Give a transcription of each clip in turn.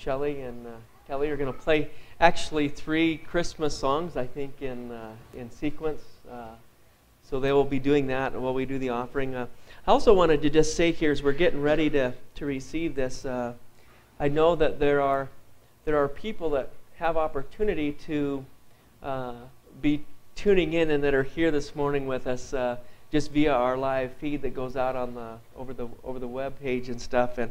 Chelle and uh, Kelle are going to play actually three Christmas songs, I think, in, uh, in sequence. Uh, so they will be doing that while we do the offering. Uh, I also wanted to just say here, as we're getting ready to, to receive this, uh, I know that there are, there are people that have opportunity to uh, be tuning in and that are here this morning with us just via our live feed that goes out on the over the over the web page and stuff. And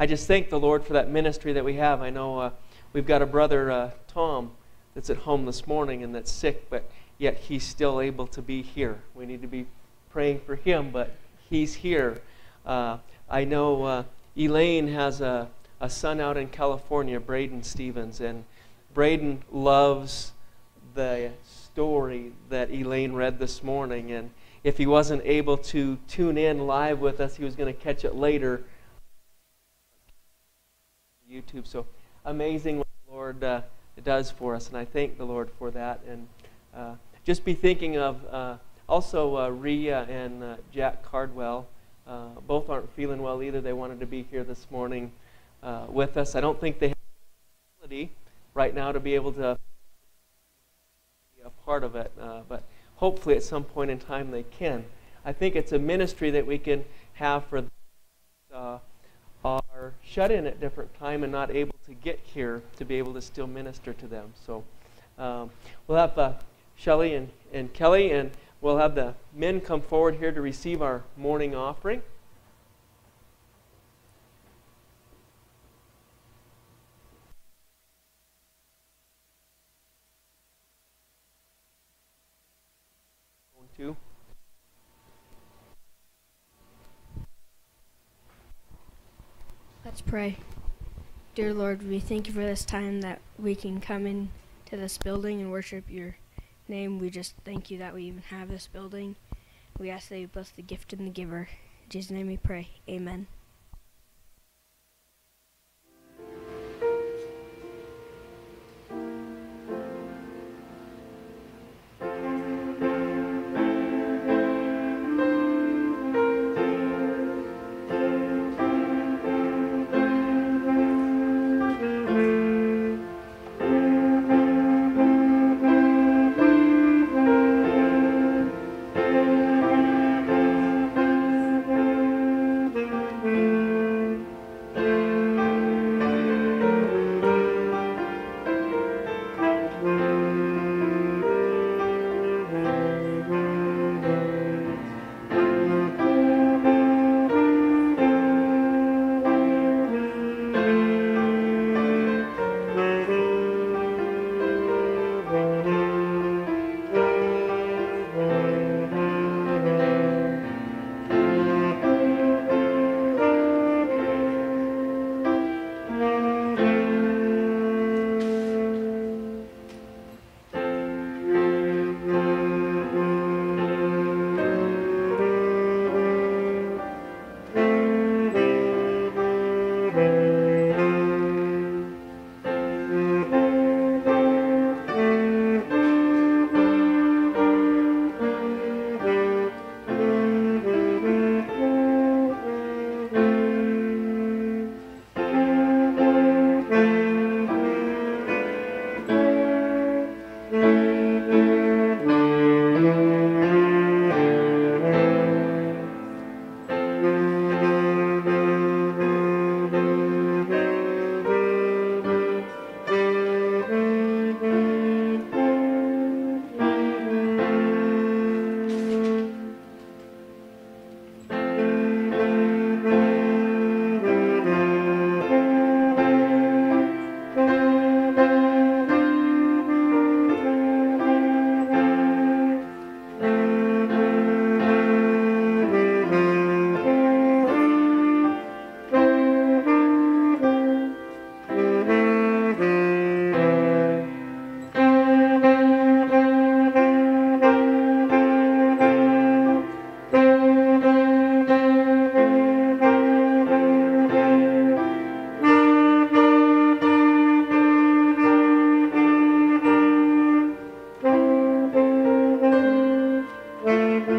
I just thank the Lord for that ministry that we have. I know uh, we've got a brother uh, Tom that's at home this morning and that's sick, but yet he's still able to be here. We need to be praying for him, but he's here. Uh, I know uh, Elaine has a, a son out in California, Braden Stevens, and Braden loves the story that Elaine read this morning and if he wasn't able to tune in live with us, he was going to catch it later. YouTube. So amazing what the Lord uh, does for us, and I thank the Lord for that. And uh, just be thinking of uh, also uh, Ria and uh, Jack Cardwell. Both aren't feeling well either. They wanted to be here this morning with us. I don't think they have the ability right now to be able to be a part of it, but hopefully at some point in time they can. I think it's a ministry that we can have for uh, shut in at different time and not able to get here to be able to still minister to them. So um, we'll have uh, Chelle and, and Kelle, and we'll have the men come forward here to receive our morning offering. to. Let's pray. Dear Lord, we thank you for this time that we can come into this building and worship your name. We just thank you that we even have this building. We ask that you bless the gift and the giver. In Jesus' name we pray. Amen. Música